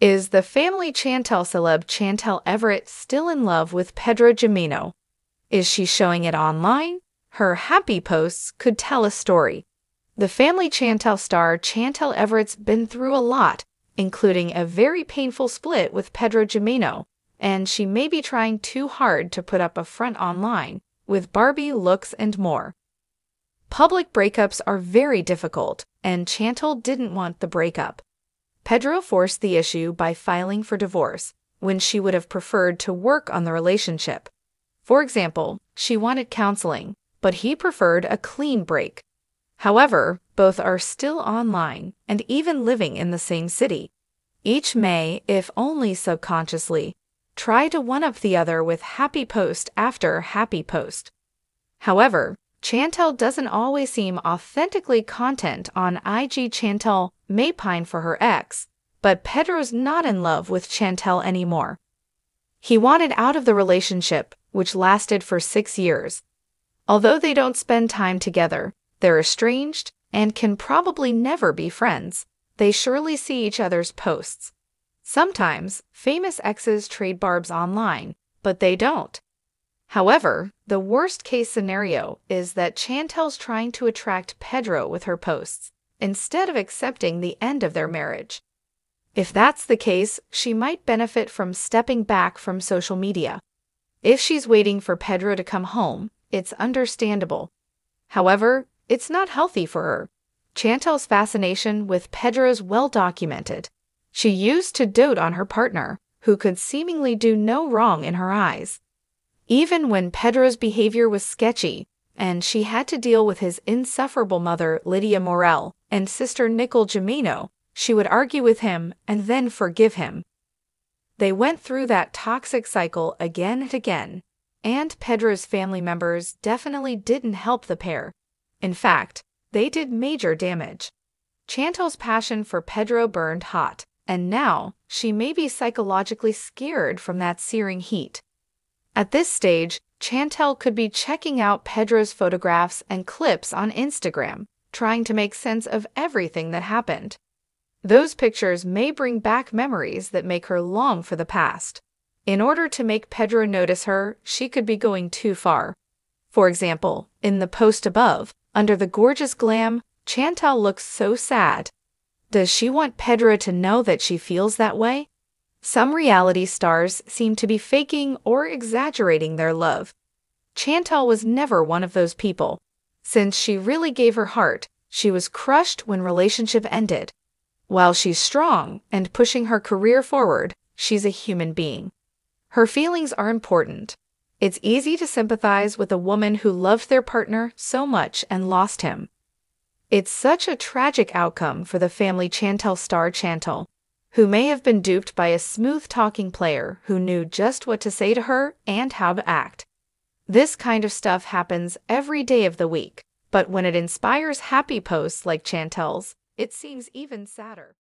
Is the family Chantel celeb Chantel Everett still in love with Pedro Jimeno? Is she showing it online? Her happy posts could tell a story. The family Chantel star Chantel Everett's been through a lot, including a very painful split with Pedro Jimeno, and she may be trying too hard to put up a front online with Barbie looks and more. Public breakups are very difficult, and Chantel didn't want the breakup. Pedro forced the issue by filing for divorce when she would have preferred to work on the relationship. For example, she wanted counseling, but he preferred a clean break. However, both are still online and even living in the same city. Each may, if only subconsciously, try to one up the other with happy post after happy post. However, Chantel doesn't always seem authentically content on IG Chantel may pine for her ex, but Pedro's not in love with Chantel anymore. He wanted out of the relationship, which lasted for six years. Although they don't spend time together, they're estranged and can probably never be friends. They surely see each other's posts. Sometimes, famous exes trade barbs online, but they don't. However, the worst case scenario is that Chantel's trying to attract Pedro with her posts, instead of accepting the end of their marriage. If that's the case, she might benefit from stepping back from social media. If she's waiting for Pedro to come home, it's understandable. However, it's not healthy for her. Chantel's fascination with Pedro's well documented. She used to dote on her partner, who could seemingly do no wrong in her eyes. Even when Pedro's behavior was sketchy, and she had to deal with his insufferable mother, Lidia Morel, and sister Nicole Jimeno, she would argue with him and then forgive him. They went through that toxic cycle again and again, and Pedro's family members definitely didn't help the pair. In fact, they did major damage. Chantel's passion for Pedro burned hot, and now she may be psychologically scared from that searing heat. At this stage, Chantel could be checking out Pedro's photographs and clips on Instagram, trying to make sense of everything that happened. Those pictures may bring back memories that make her long for the past. In order to make Pedro notice her, she could be going too far. For example, in the post above, under the gorgeous glam, Chantel looks so sad. Does she want Pedro to know that she feels that way? Some reality stars seem to be faking or exaggerating their love. Chantel was never one of those people. Since she really gave her heart, she was crushed when relationship ended. While she's strong and pushing her career forward, she's a human being. Her feelings are important. It's easy to sympathize with a woman who loved their partner so much and lost him. It's such a tragic outcome for the family Chantel star Chantel who may have been duped by a smooth talking player who knew just what to say to her and how to act. This kind of stuff happens every day of the week, but when it inspires happy posts like Chantel's, it seems even sadder.